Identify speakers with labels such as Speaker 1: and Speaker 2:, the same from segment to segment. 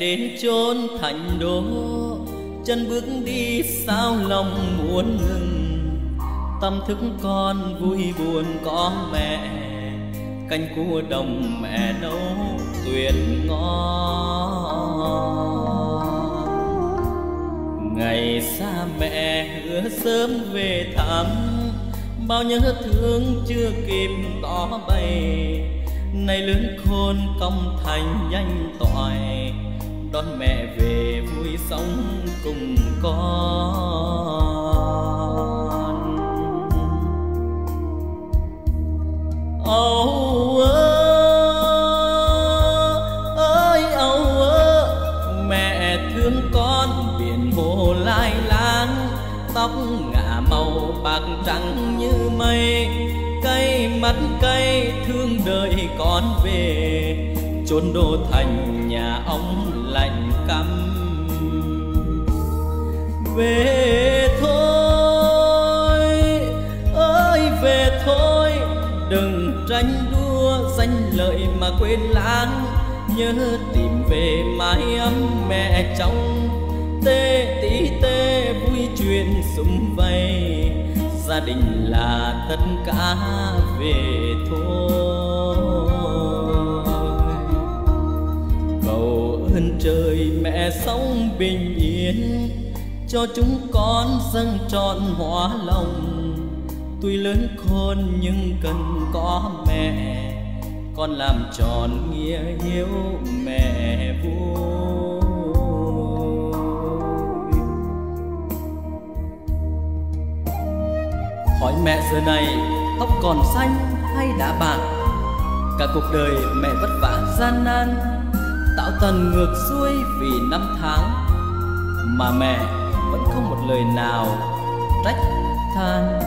Speaker 1: đến chốn thành đô. Chân bước đi sao lòng muốn ngừng? Tâm thức con vui buồn có mẹ canh cua đồng mẹ nấu tuyệt ngon. Ngày xa mẹ hứa sớm về thăm, bao nhớ thương chưa kịp tỏ bày. Nay lớn khôn công thành nhanh toại đón mẹ về vui sống cùng con. Âu ơi âu ơ, mẹ thương con biển hồ lai láng tóc ngả màu bạc trắng như mây, cây mắt cây thương đợi con về chốn đô thành nhà ông lạnh căm. Về thôi, ơi về thôi, đừng tranh đua danh lợi mà quên lãng. Nhớ tìm về mái ấm mẹ trong tê tí tê vui chuyện sum vầy. Gia đình là tất cả về thôi. Bình yên. Cho chúng con dâng trọn hóa lòng. Tuy lớn khôn nhưng cần có mẹ. Con làm tròn nghĩa hiếu mẹ vui. Hỏi mẹ giờ này, tóc còn xanh hay đã bạc? Cả cuộc đời mẹ vất vả gian nan tạo tần ngược xuôi vì năm tháng. Mà mẹ vẫn không một lời nào trách than.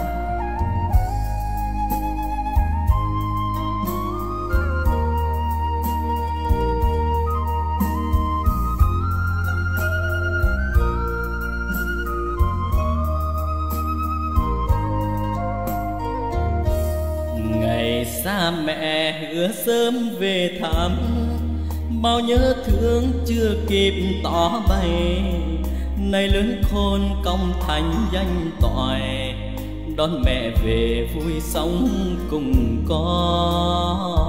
Speaker 1: Ngày xa mẹ hứa sớm về thăm bao nhớ thương chưa kịp tỏ bày. Nay lớn khôn công thành danh toại đón mẹ về vui sống cùng con.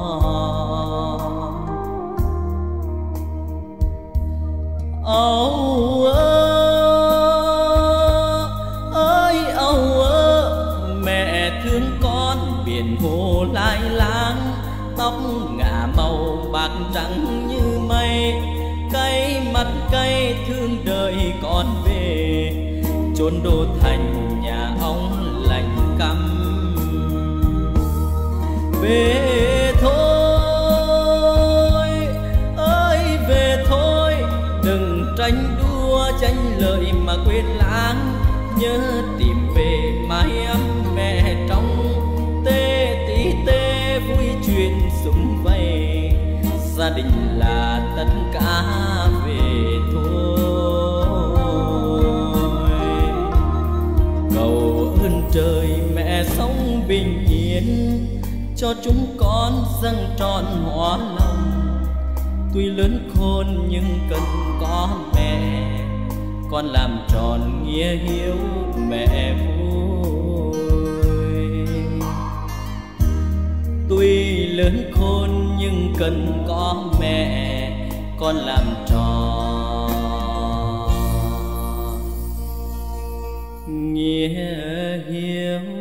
Speaker 1: Âu ơi âu ơ, mẹ thương con biển hồ lai láng tóc ngả màu bạc trắng mắt cây thương đời con về. Chốn đô thành nhà ông lạnh căm. Về thôi, ơi về thôi, đừng tranh đua tranh lợi mà quên lãng. Nhớ tìm về mái ấm mẹ trong tê tí tê vui chuyện sum vầy. Gia đình là tất cả mẹ sống bình yên, cho chúng con dâng tròn hóa lòng. Tuy lớn khôn nhưng cần có mẹ, con làm tròn nghĩa hiếu mẹ vui. Tuy lớn khôn nhưng cần có mẹ, con làm tròn nghĩa hiếu